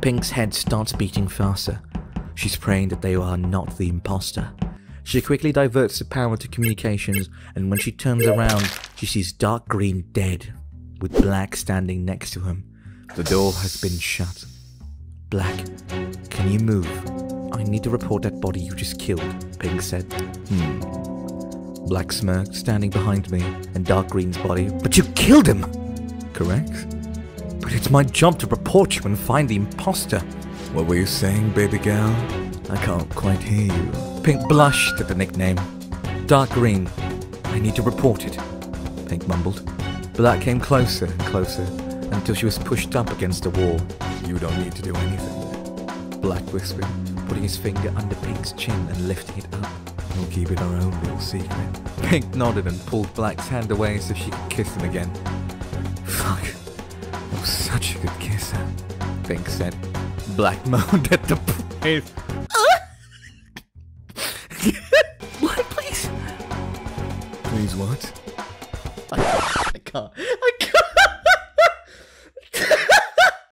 Pink's head starts beating faster. She's praying that they are not the imposter. She quickly diverts the power to communications, and when she turns around, she sees Dark Green dead, with Black standing next to him. The door has been shut. Black, can you move? I need to report that body you just killed, Pink said. Hmm. Black smirked, standing behind me, and Dark Green's body. But you killed him! Correct? But it's my job to report you and find the imposter. What were you saying, baby girl? I can't quite hear you. Pink blushed at the nickname. Dark Green, I need to report it, Pink mumbled. Black came closer and closer until she was pushed up against the wall. You don't need to do anything. Black whispered, putting his finger under Pink's chin and lifting it up. We'll keep it our own little secret. Pink nodded and pulled Black's hand away so she could kiss him again. Fuck. Was such a good kisser, Pink said. Black moaned at the place. what, please? Please what? I can't. I can't.